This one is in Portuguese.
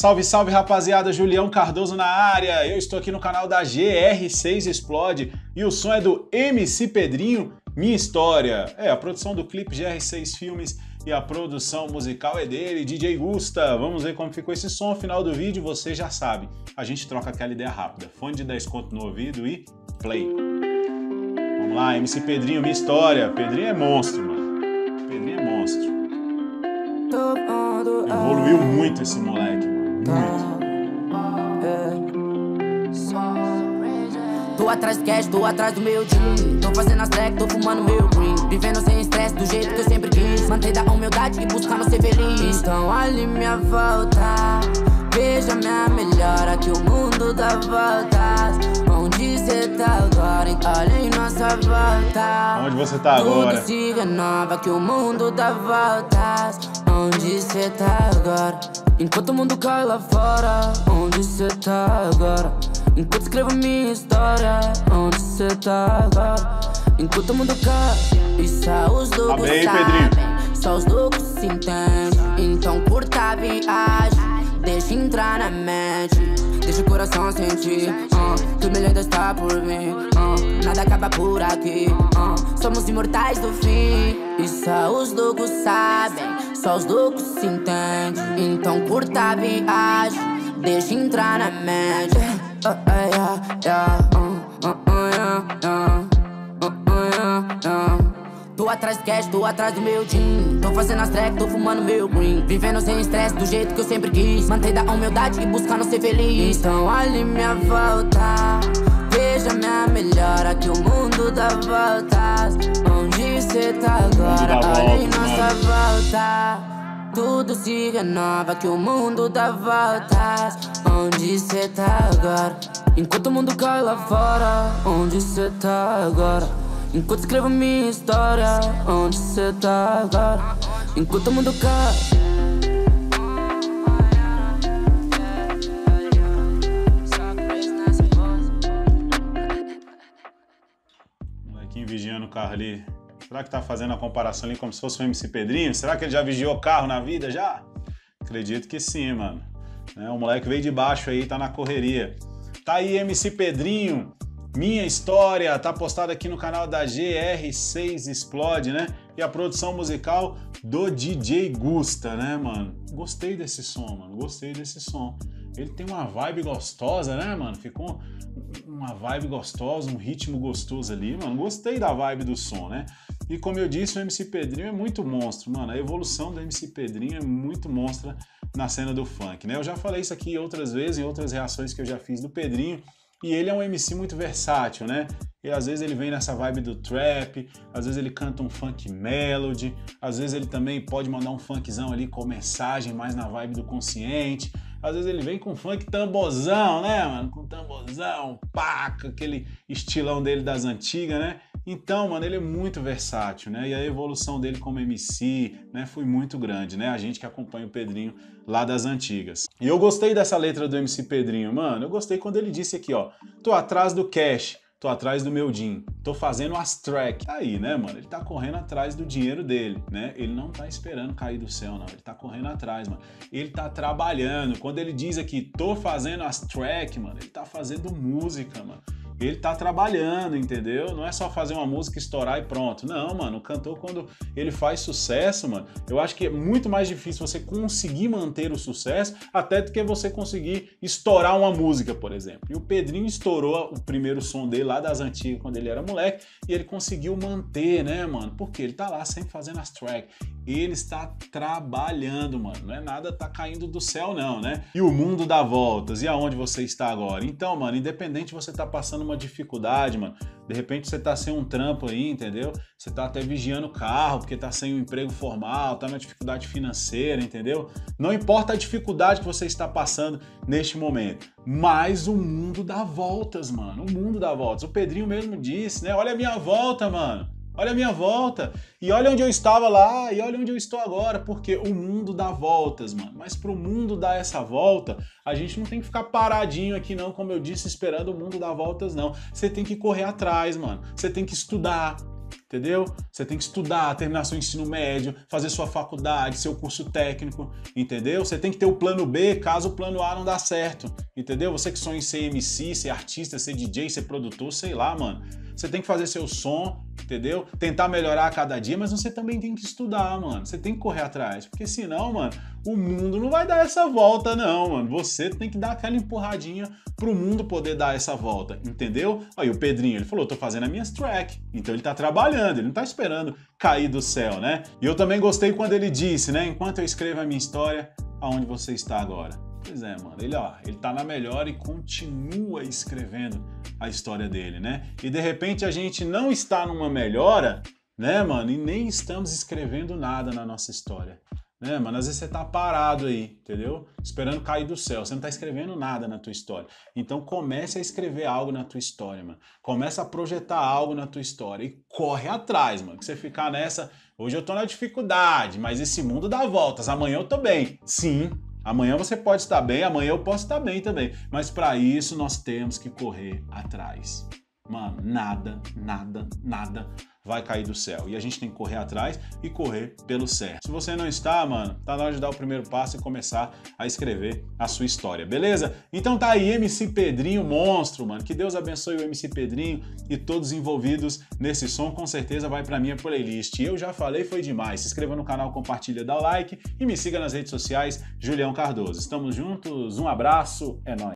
Salve, salve rapaziada, Julião Cardoso na área. Eu estou aqui no canal da GR6 Explode e o som é do MC Pedrinho, Minha História. É, a produção do clipe GR6 Filmes e a produção musical é dele, DJ Gusta. Vamos ver como ficou esse som. Final do vídeo, você já sabe. A gente troca aquela ideia rápida. Fone de 10 conto no ouvido e play. Vamos lá, MC Pedrinho, Minha História. Pedrinho é monstro, mano. Pedrinho é monstro. Evoluiu muito esse moleque. Tô atrás do cash, tô atrás do meu time. Tô fazendo as tracks, tô fumando meu green. Vivendo sem estresse, do jeito que eu sempre quis. Mantém da humildade e buscando ser feliz. Então olhe minha volta. Veja minha melhora, que o mundo dá voltas. Onde cê tá agora? Então olha em nossa volta. Onde você tá agora? Tudo se renova, que o mundo dá voltas. Onde cê tá agora? Enquanto o mundo cai lá fora, onde cê tá agora? Enquanto escrevo minha história, onde cê tá agora? Enquanto o mundo cai, e só os loucos Amém, sabem, Pedrinho. só os loucos se entendem. Então curta a viagem, deixa entrar na mente, deixa o coração sentir. Uh, que o melhor está por vir, uh, nada acaba por aqui. uh, somos imortais do fim, e só os loucos sabem. Só os loucos se entendem. Então curta a viagem, deixa entrar na mente. Uh, uh, yeah, yeah, Tô atrás do cash, tô atrás do meu team. Tô fazendo as tracks, tô fumando meu green. Vivendo sem estresse, do jeito que eu sempre quis. Mantém da humildade e buscando ser feliz. Então olhe minha volta. Veja minha melhora, que o mundo dá voltas. Onde cê tá agora? em voltas, nossa volta. Tudo se renova, que o mundo dá voltas. Onde cê tá agora? Enquanto o mundo cai lá fora, onde cê tá agora? Enquanto escrevo minha história, onde cê tá agora? Enquanto o mundo cai. Molequinho vigiando o carro ali. Será que tá fazendo a comparação ali como se fosse o MC Pedrinho? Será que ele já vigiou carro na vida já? Acredito que sim, mano. Né, O moleque veio de baixo aí, tá na correria. Tá aí MC Pedrinho, minha história, tá postado aqui no canal da GR6 Explode, né? E a produção musical do DJ Gusta, né, mano? Gostei desse som, mano. Gostei desse som. Ele tem uma vibe gostosa, né, mano? Ficou uma vibe gostosa, um ritmo gostoso ali, mano. Gostei da vibe do som, né? E como eu disse, o MC Pedrinho é muito monstro, mano. A evolução do MC Pedrinho é muito monstra na cena do funk, né? Eu já falei isso aqui outras vezes, em outras reações que eu já fiz do Pedrinho. E ele é um MC muito versátil, né? E às vezes ele vem nessa vibe do trap, às vezes ele canta um funk melody, às vezes ele também pode mandar um funkzão ali com mensagem mais na vibe do consciente. Às vezes ele vem com funk tambozão, né, mano? Com tambozão, paca, aquele estilão dele das antigas, né? Então, mano, ele é muito versátil, né? E a evolução dele como MC, né, foi muito grande, né? A gente que acompanha o Pedrinho lá das antigas. E eu gostei dessa letra do MC Pedrinho, mano. Eu gostei quando ele disse aqui, ó: "Tô atrás do cash, tô atrás do meu din, tô fazendo as track". Aí, né, mano? Ele tá correndo atrás do dinheiro dele, né? Ele não tá esperando cair do céu, não. Ele tá correndo atrás, mano. Ele tá trabalhando. Quando ele diz aqui, tô fazendo as track, mano, ele tá fazendo música, mano. Ele tá trabalhando, entendeu? Não é só fazer uma música, estourar e pronto. Não, mano, o cantor, quando ele faz sucesso, mano, eu acho que é muito mais difícil você conseguir manter o sucesso até do que você conseguir estourar uma música, por exemplo. E o Pedrinho estourou o primeiro som dele lá das antigas, quando ele era moleque, e ele conseguiu manter, né, mano? Porque ele tá lá sempre fazendo as tracks. Ele está trabalhando, mano. Não é nada tá caindo do céu, não, né? E o mundo dá voltas. E aonde você está agora? Então, mano, independente você tá passando uma dificuldade, mano. De repente você tá sem um trampo aí, entendeu? Você tá até vigiando o carro porque tá sem um emprego formal, tá numa dificuldade financeira, entendeu? Não importa a dificuldade que você está passando neste momento, mas o mundo dá voltas, mano. O mundo dá voltas. O Pedrinho mesmo disse, né? Olha a minha volta, mano. Olha a minha volta. E olha onde eu estava lá e olha onde eu estou agora, porque o mundo dá voltas, mano. Mas pro mundo dar essa volta, a gente não tem que ficar paradinho aqui não, como eu disse, esperando o mundo dar voltas não. Você tem que correr atrás, mano. Você tem que estudar. entendeu? Você tem que estudar, terminar seu ensino médio, fazer sua faculdade, seu curso técnico, entendeu? Você tem que ter o plano B caso o plano A não dá certo, entendeu? Você que sonha em ser MC, ser artista, ser DJ, ser produtor, sei lá, mano. Você tem que fazer seu som, entendeu? Tentar melhorar a cada dia, mas você também tem que estudar, mano. Você tem que correr atrás, porque senão, mano, o mundo não vai dar essa volta, não, mano. Você tem que dar aquela empurradinha pro mundo poder dar essa volta, entendeu? Aí o Pedrinho, ele falou, tô fazendo as minhas track, então ele tá trabalhando, ele não tá esperando cair do céu, né? E eu também gostei quando ele disse, né? Enquanto eu escrevo a minha história, aonde você está agora? Pois é, mano. Ele, ó, ele tá na melhor e continua escrevendo a história dele, né? E de repente a gente não está numa melhora, né, mano? E nem estamos escrevendo nada na nossa história. Né, mano? Às vezes você tá parado aí, entendeu? Esperando cair do céu. Você não tá escrevendo nada na tua história. Então comece a escrever algo na tua história, mano. Comece a projetar algo na tua história e corre atrás, mano. Que você ficar nessa, hoje eu tô na dificuldade, mas esse mundo dá voltas. Amanhã eu tô bem. Sim, Amanhã você pode estar bem, amanhã eu posso estar bem também. Mas para isso nós temos que correr atrás. Mano, nada, nada, nada vai cair do céu. E a gente tem que correr atrás e correr pelo certo. Se você não está, mano, tá na hora de dar o primeiro passo e começar a escrever a sua história, beleza? Então tá aí, MC Pedrinho, monstro, mano. Que Deus abençoe o MC Pedrinho e todos envolvidos nesse som. Com certeza vai pra minha playlist. Eu já falei, foi demais. Se inscreva no canal, compartilha, dá like e me siga nas redes sociais, Julião Cardoso. Estamos juntos, um abraço, é nóis.